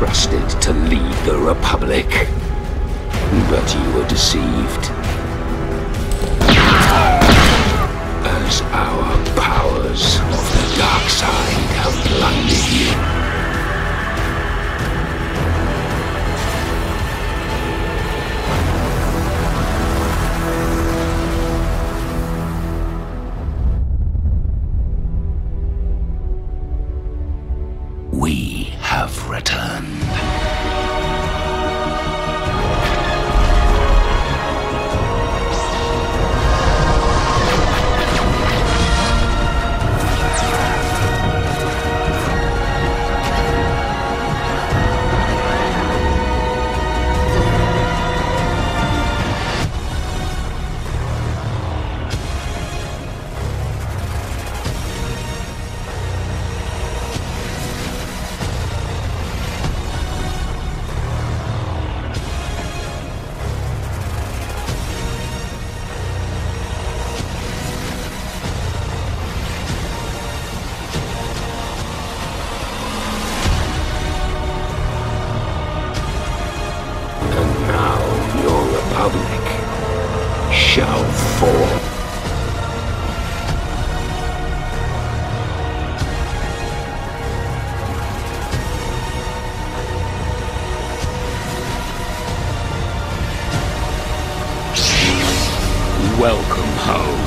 trusted to lead the Republic. But you were deceived. Republic shall fall. Welcome home.